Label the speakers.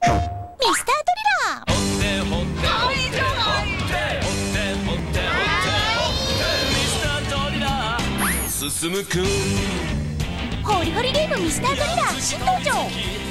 Speaker 1: スタードリラー。
Speaker 2: 進むくん
Speaker 1: ホリホリゲームミスタードリラー。新登場。